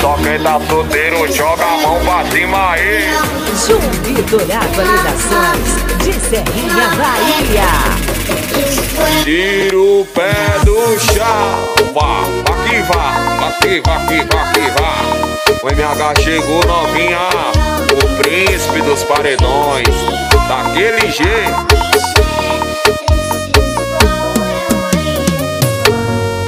Só quem tá solteiro joga a mão pra cima aí. João Vitor Atualizações de Serrinha, Bahia. Tira o pé do chão. Vá, aqui vá, aqui vá, aqui vá, aqui vá. O MH chegou novinha o príncipe dos paredões, daquele jeito.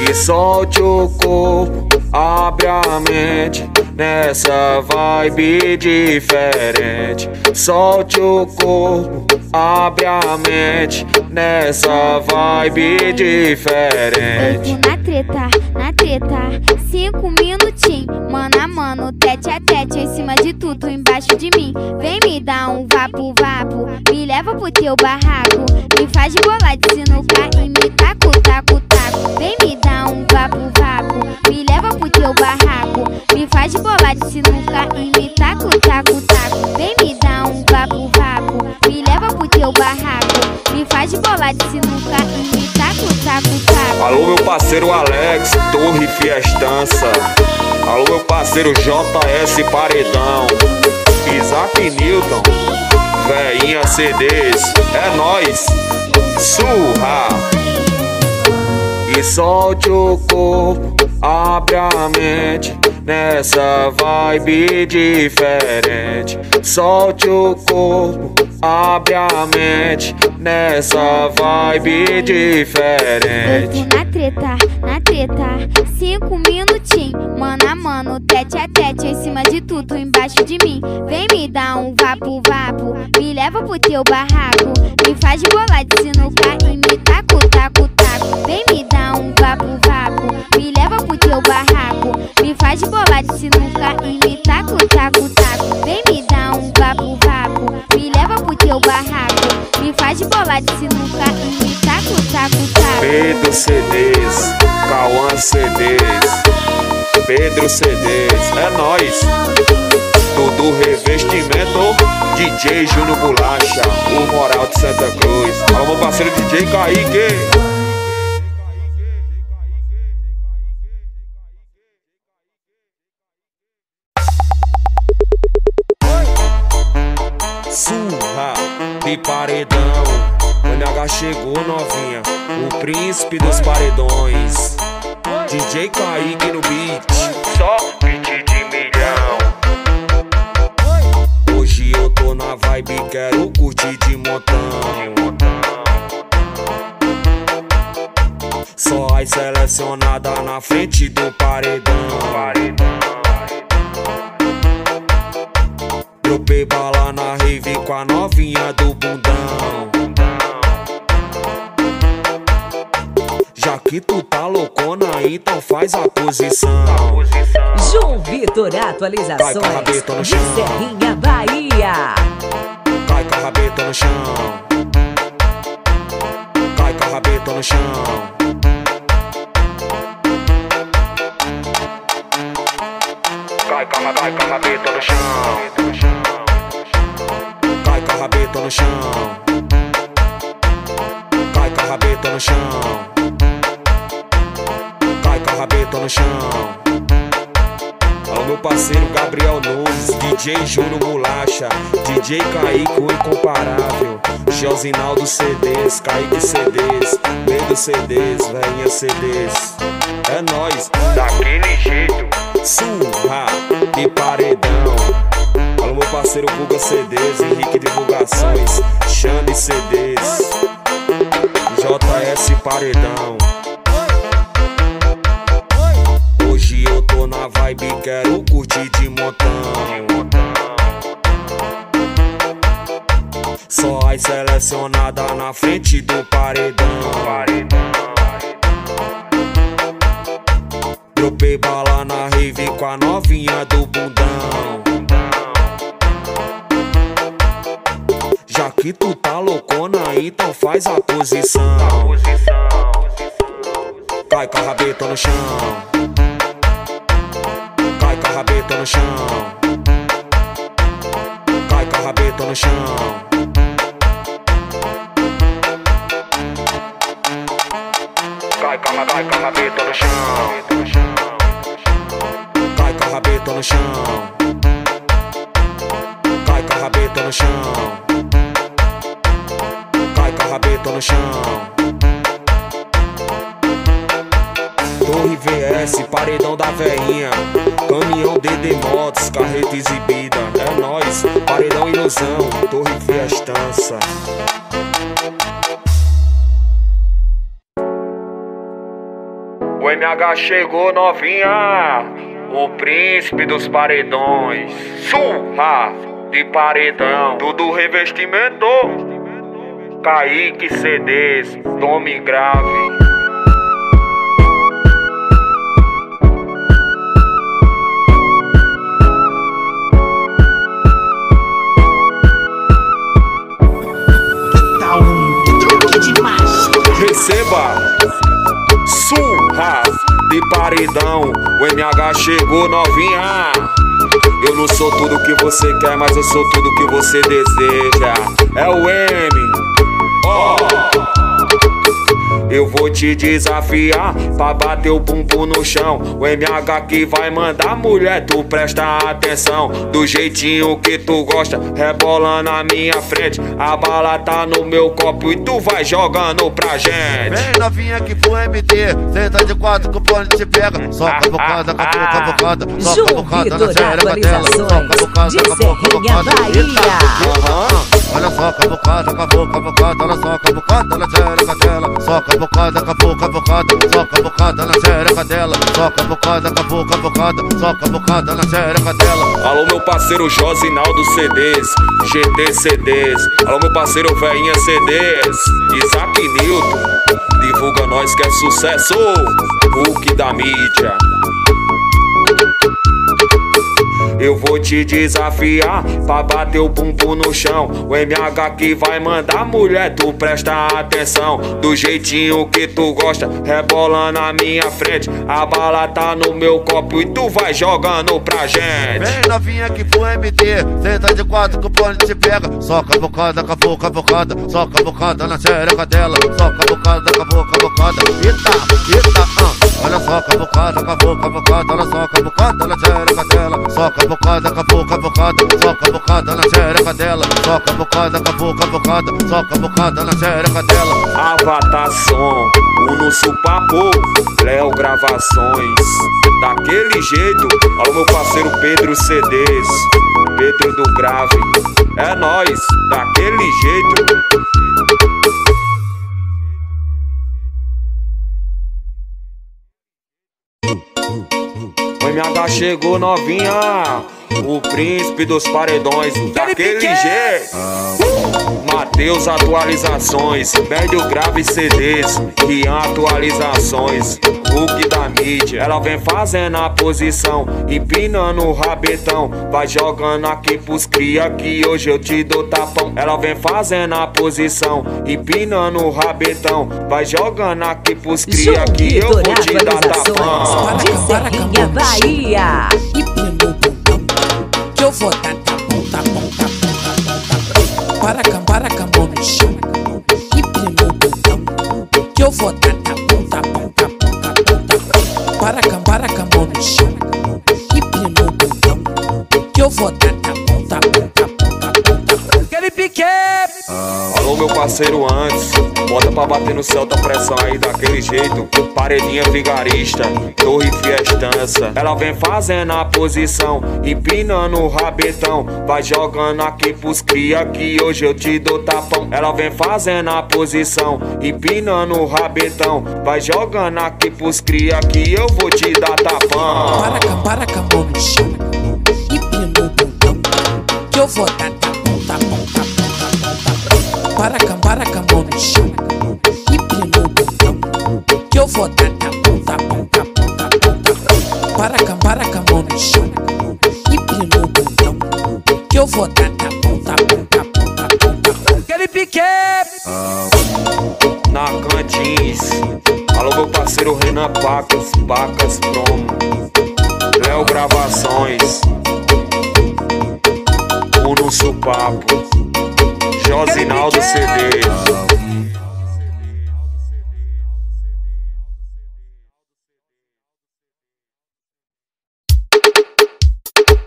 E solte o corpo, abre a mente nessa vibe diferente. Solte o corpo, abre a mente nessa vibe diferente. Na treta, na treta, cinco minutinhos, mano a mano, tete a tete, em cima de tudo, embaixo de mim. Vem me dar um vapo, vapo, me leva pro teu barraco, me faz de bola de sinuca e me taco, taco, taco. Vem me dar um vapo, vapo, me leva pro teu barraco, me faz de bola de sinuca e me taco, taco, taco. Teu barraco, me faz de bola de sinuca e me taco, taco, taco. Alô, meu parceiro Alex, Torre Fiestança. Alô, meu parceiro JS Paredão. Isaac Newton, Veinha CDs. É nós, surra. Solte o corpo, abre a mente nessa vibe diferente. Solte o corpo, abre a mente nessa vibe diferente. Na treta, na treta, cinco minutinhos, mano tete, em cima de tudo, embaixo de mim. Vem me dar um vapo, vapo, me leva pro teu barraco, me faz de bola de sinuca e me taco, taco, taco. Vem me dar um vapo, vapo, me leva pro teu barraco, me faz de bola de sinuca e me taco, taco, taco. Vem me dar um vapo, vapo, me leva pro teu barraco, me faz de bola de sinuca e me taco, taco, taco. Pedro CDs, Cauã CDs, Pedro CDs, é nós. Tudo revestimento, DJ Júnior Bolacha, o Moral de Santa Cruz. Alô, meu parceiro DJ Kaique. surra de paredão. O NH chegou novinha, o príncipe dos paredões. DJ Kaique no beat, só beat de milhão. Hoje eu tô na vibe, quero curtir de montão. Só as selecionadas na frente do paredão. Dropei bala na rave com a novinha do bundão. Que tu tá loucona, então faz a posição. João Vitor Atualizações Vai com a rabeta no de chão. Serrinha, Bahia. Cai com a rabeta no chão. Cai com a rabeta no chão. Cai com a, cai com a rabeta no chão. Cai com a no chão. Cai com a rabeta no chão. Rabeta no chão. Alô, meu parceiro Gabriel Nunes, DJ Júnior Bolacha, DJ Kaique, o incomparável, Josinaldo CDs, Kaique CDs, Medo CDs, Veinha CDs. É nóis, daquele jeito, surra e paredão. Alô, meu parceiro Guga CDs, Henrique Divulgações, Xande CDs, JS Paredão. Na vibe, quero curtir de montão. Só as selecionadas na frente do paredão. Dropei bala na rave com a novinha do bundão. Já que tu tá loucona, então faz a posição. Cai com a rabeta no chão. Chão. Cai com a rabeta no chão. Cai com a, cai com a rabeta no chão. Cai com a rabeta no chão. Cai com a rabeta no chão. Cai com a rabeta no chão. Torre VS, paredão da veinha. Caminhão DD Motos, carreta exibida. É nóis, paredão ilusão, torre festança. O MH chegou novinha, o príncipe dos paredões. Surra de paredão, tudo revestimento. Kaique CDs, tome grave. Receba surras de paredão. O MH chegou novinha. Eu não sou tudo que você quer, mas eu sou tudo que você deseja. É o M. Ó. Eu vou te desafiar pra bater o bumbum no chão. O MH que vai mandar mulher, tu presta atenção. Do jeitinho que tu gosta, rebola na minha frente. A bala tá no meu copo e tu vai jogando pra gente. Vem novinha aqui pro MT, senta de quatro que o pone te pega. Só cavocada, cavocada, cavocada, só João cavocada Vitor na xereca dela. Só. Eita, Bahia. eita, Olha só cavocada, cavou, cavocada, olha só cavocada na xereca dela. Só cavocada, cavou, cavocada, só cavocada na xereca dela. Só cavocada, cavou, cavocada, só cavocada na xereca dela. Alô, meu parceiro Josinaldo CDs, GT CDs. Alô, meu parceiro Veinha CDs, Isaac Newton. Divulga nós que é sucesso, Hulk da mídia. Eu vou te desafiar pra bater o bumbum no chão. O MH que vai mandar mulher, tu presta atenção. Do jeitinho que tu gosta, rebola na minha frente. A bala tá no meu copo e tu vai jogando pra gente. Vem novinha aqui pro MT, senta de quatro que o pone te pega. Só cavocada, cavou, cavocada, só cavocada na xereca dela. Só cavocada, cavou, cavocada. Eita, eita, ah. Olha só cavocada, cavou, cavocada, olha só cavocada na xereca dela. Só cavocada, cavou, cavocada, só cavocada na xereca dela. Só cavocada, cavou, cavocada, só cavocada na xereca dela. Avatar Som, Uno Supapo, Léo Gravações. Daquele jeito, alô meu parceiro Pedro CDs, Pedro do Grave. É nós, daquele jeito. MH chegou novinha, o príncipe dos paredões, daquele jeito. Mateus atualizações, médio grave CDs, Rian atualizações, Hulk da mídia. Ela vem fazendo a posição, empinando o rabetão, vai jogando aqui pros cria que hoje eu te dou tapão. Ela vem fazendo a posição, empinando o rabetão, vai jogando aqui pros cria que eu vou te dar tapão. De Serrinha, Bahia. Empina o bundão, que eu vou dar bom, tá bom, tá bom. Para Meu parceiro antes, bota pra bater no céu da pressão aí daquele jeito. Paredinha vigarista, torre fiestança. Ela vem fazendo a posição, empinando o rabetão. Vai jogando aqui pros cria que hoje eu te dou tapão. Ela vem fazendo a posição, empinando o rabetão. Vai jogando aqui pros cria que eu vou te dar tapão. Para para mão no chão. Empina o bundão, que eu vou dar tá Para cam, para cam, mão no chão. Empina o bundão, que eu vou dar tá bom, tá bom, tá bom, tá bom, tá bom. Para cam, para cam, mão no chão. Empina o bundão, que eu vou dar bom, tá bom, tá bom. Aquele pique! na Cantins. Alô, meu parceiro Renan Pacas, Pacas Promo, Léo Gravações, Uno Supapo, Josinaldo CD.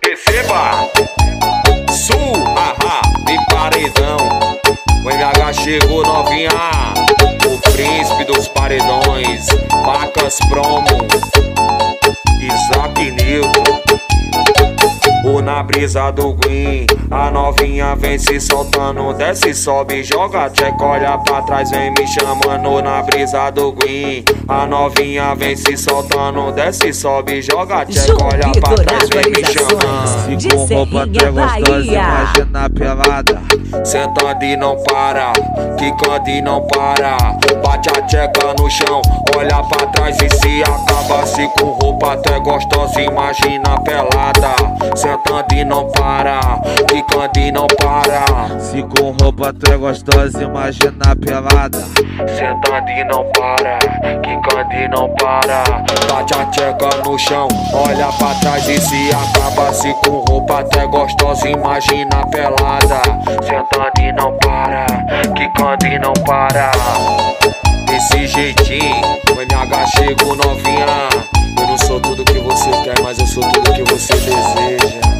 Receba! Sul, haha, de paredão. O MH chegou novinha. O príncipe dos paredões. Pacas promo. Isaac Newton. Na brisa do Green, a novinha vem se soltando, desce, sobe, joga, check, olha pra trás, vem me chamando na brisa do Green. A novinha vem se soltando, desce, sobe, joga, check, olha pra trás, vem me chamando. De Se com roupa é Serrinha, gostosa, imagina pelada. Sentando e não para, quicando e não para. Bate a tcheca no chão, olha pra trás e se acaba. Se com roupa tu é gostosa, imagina pelada. Sentando e não para, quicando e não para. Se com roupa tu é gostosa, imagina pelada. Sentando e não para, quicando e não para. Bate a tcheca no chão, olha pra trás e se acaba. Se com roupa tu é gostosa, imagina pelada. Sentando e não para, quicando e não para. Desse jeitinho, o MH chegou novinha. Eu não sou tudo que você quer, mas eu sou tudo que você deseja.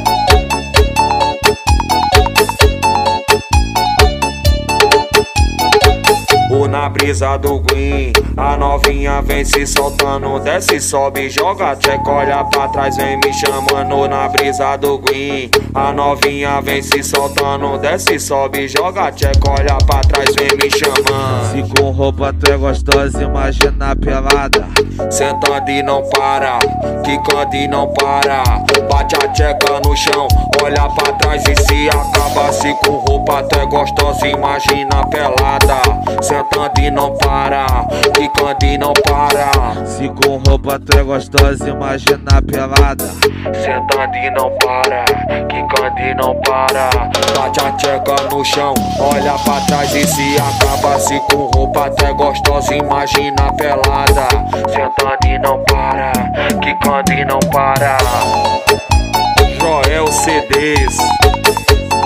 Na brisa do Green, a novinha vem se soltando, desce, sobe, joga, check, olha pra trás, vem me chamando na brisa do Green. A novinha vem se soltando, desce, sobe, joga, check, olha pra trás, vem me chamando. Se com roupa tu é gostosa, imagina pelada. Sentando e não para, quicando e não para. Bate a tcheca no chão, olha pra trás e se acaba. Se com roupa tu é gostosa, imagina pelada. Sentando e não para, quicando e não para. Se com roupa tu é gostosa, imagina pelada. Sentando e não para, quicando e não para. Bate a tcheca no chão, olha pra trás e se acaba. Se com roupa tu é gostosa, imagina pelada. Sentando e não para, quicando e não para. Joel CDs,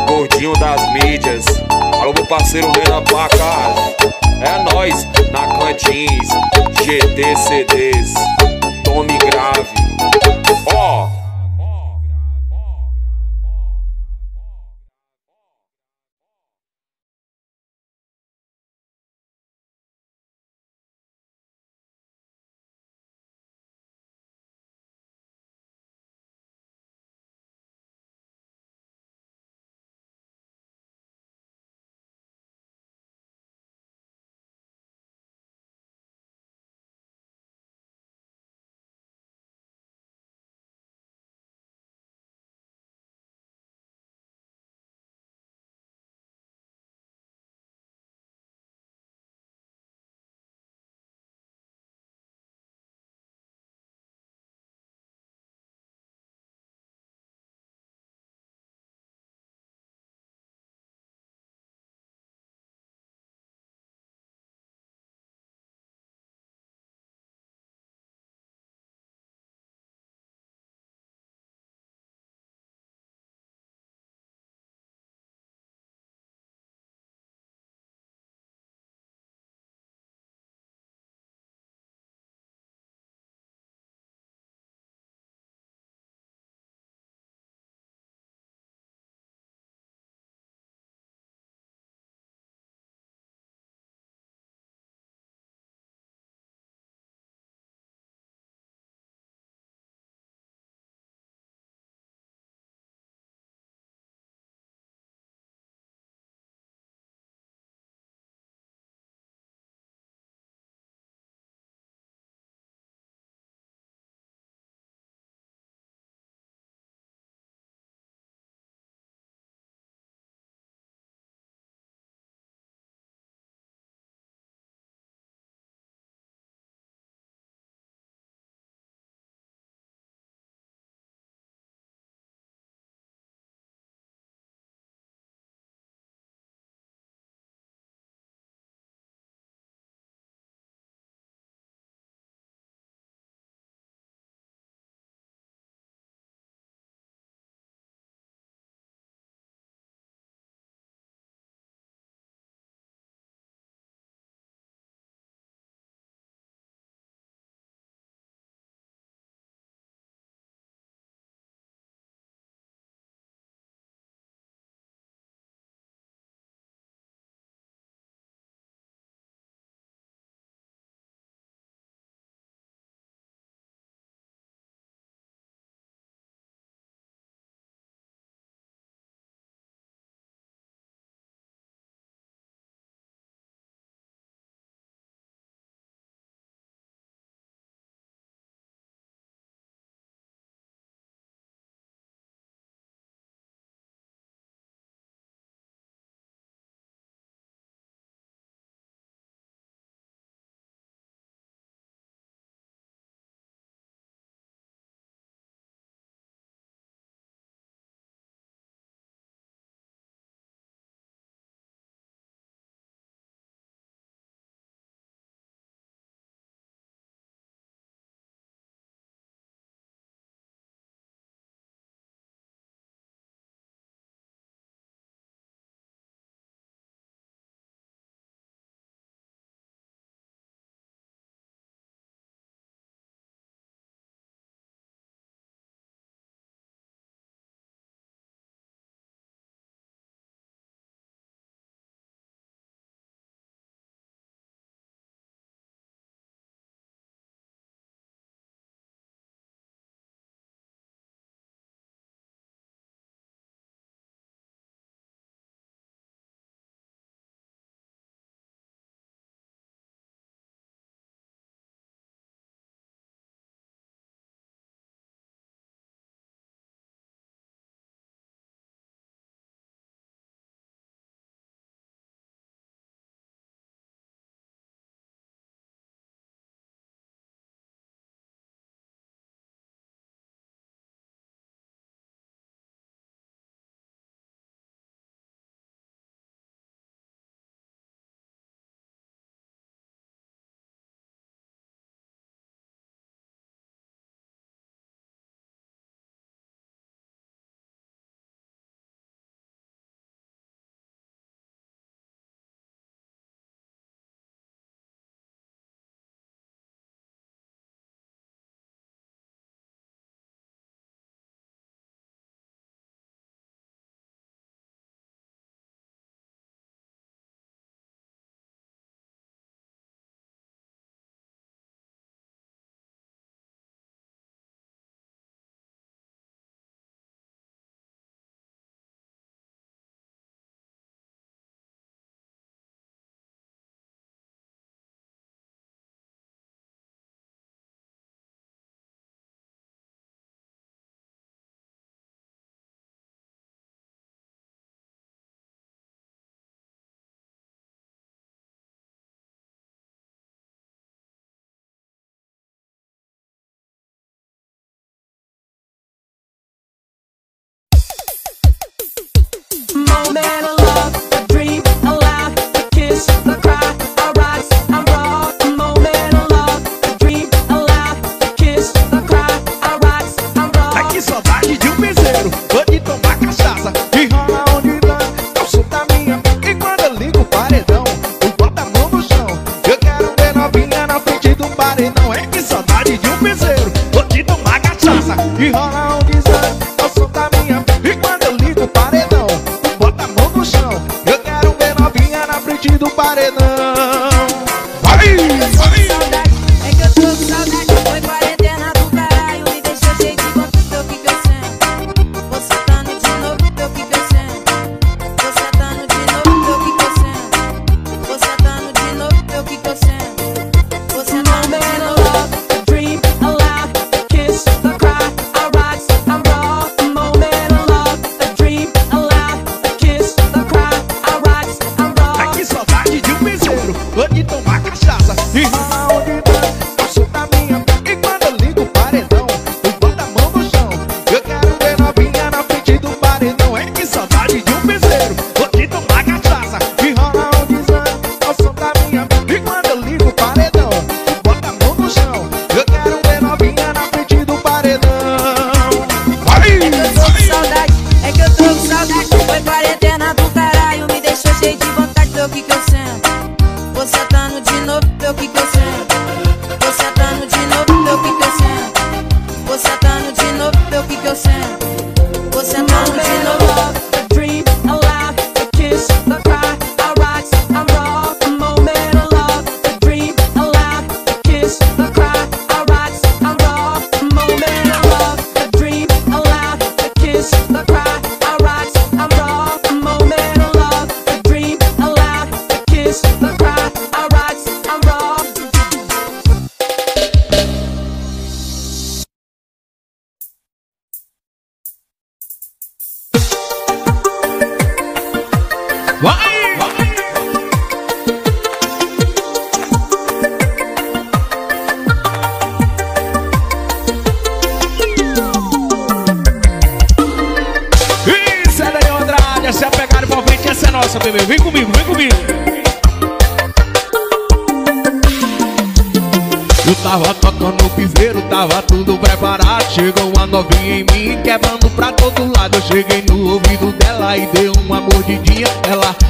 gordinho das mídias. Alô, meu parceiro Renan Pacas. É nóis, na Cantins, GT CDs. Tome grave. Ó. moment man.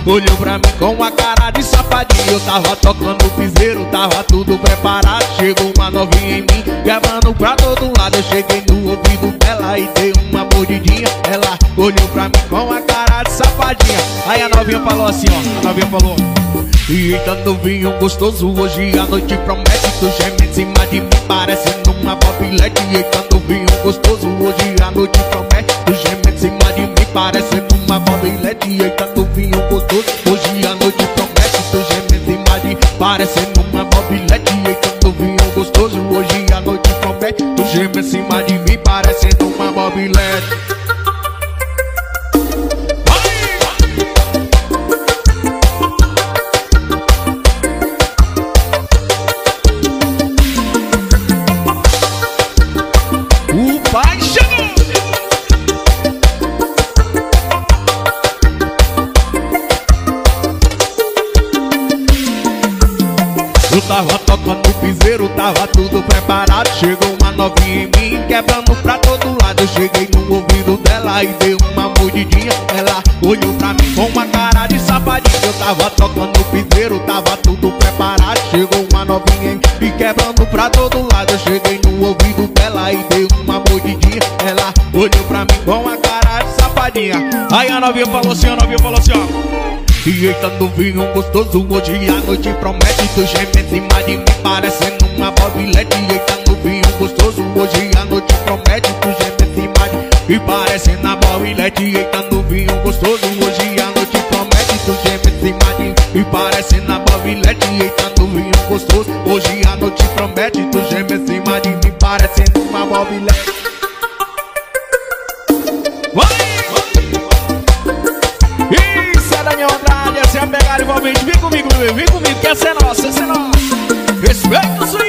Olhou pra mim com uma cara de safadinha Eu tava tocando o piseiro, tava tudo preparado. Chegou uma novinha em mim, quebrando pra todo lado. Eu cheguei no ouvido dela e dei uma mordidinha. Ela olhou pra mim com uma cara de safadinha. Aí a novinha falou assim, ó, a novinha falou e eita novinho gostoso, hoje a noite promete. Tu geme em cima de mim, parecendo uma mobilete Eita novinho gostoso, hoje a noite promete. Tu geme em cima de mim, parecendo uma mobilete Eita novinho gostoso, hoje a noite promete Tu geme em mim, parecendo uma mobilete Eita novinho gostoso, hoje a noite promete Tu geme em cima de mim, parecendo uma mobilete tava tudo preparado. Chegou uma novinha e quebrando pra todo lado. Eu cheguei no ouvido dela e dei uma mordidinha Ela olhou pra mim com uma cara de safadinha. Aí a novinha falou assim, a novinha falou assim, ó. E eita novinho gostoso, hoje? A noite promete Tu geme em cima de mim, parecendo uma mobilete Eita novinho gostoso, hoje? A noite promete Tu geme em cima de mim, parecendo uma mobilete Eita novinho gostoso, hoje? A noite promete Tu geme em cima e parecendo uma mobilete Eita novinho gostoso, hoje a noite promete Tu geme em cima de mim, parecendo uma mobilete! Isso é Daniel Andrade, essa é a pegada envolvente. Vem comigo, bebê, vem comigo, que essa é nossa, essa é nossa. Respeita o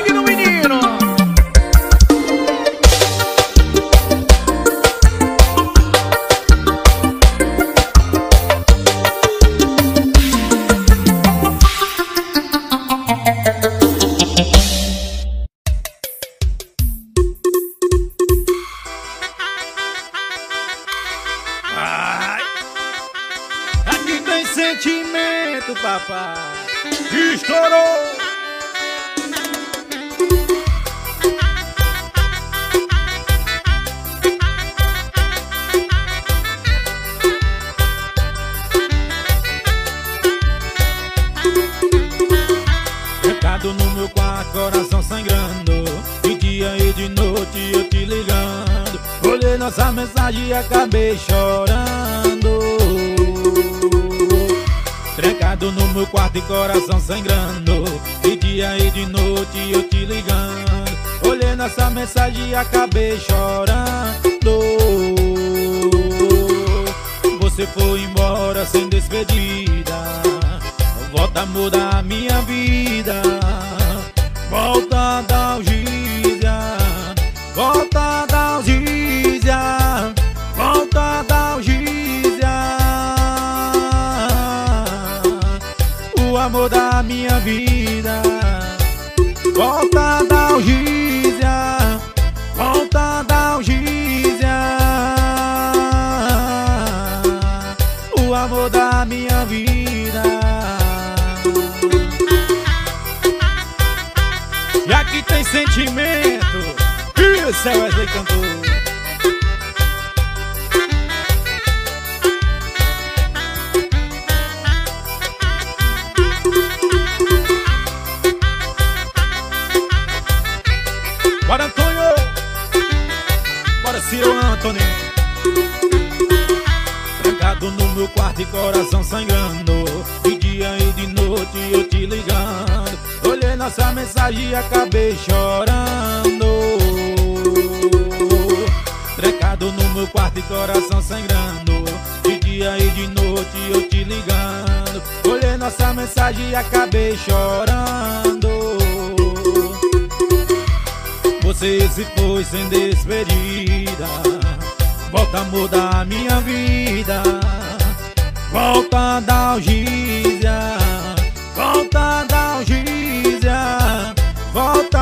Você foi embora sem despedida. Volta a mudar minha vida Isso é Wesley cantor Bora Antônio. Bora Ciro Antônio. Trancado no meu quarto e coração sangrando. De dia e de noite eu te ligando. Olhei nossa mensagem e acabei chorando Trancado no meu quarto e coração sangrando. De dia e de noite eu te ligando. Olhei nossa mensagem e acabei chorando. Você se foi sem despedida. Volta a mudar minha vida. Volta da algísia Volta da algísia Volta